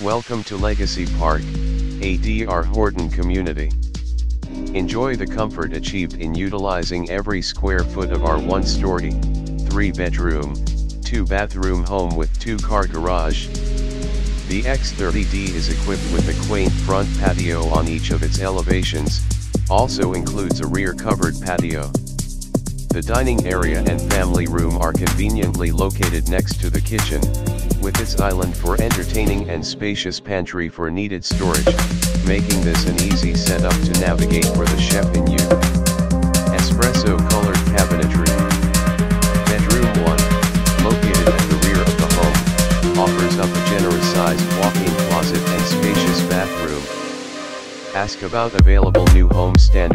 Welcome to Legacy Park, a DR Horton community. Enjoy the comfort achieved in utilizing every square foot of our one-story, three-bedroom, two-bathroom home with two-car garage. The X30D is equipped with a quaint front patio on each of its elevations, also includes a rear covered patio. The dining area and family room are conveniently located next to the kitchen, with its island for entertaining and spacious pantry for needed storage, making this an easy setup to navigate for the chef in you. Espresso colored cabinetry. Bedroom 1, located at the rear of the home, offers up a generous sized walk-in closet and spacious bathroom. Ask about available new home standard